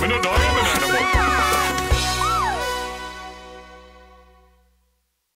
minute, now, a minute.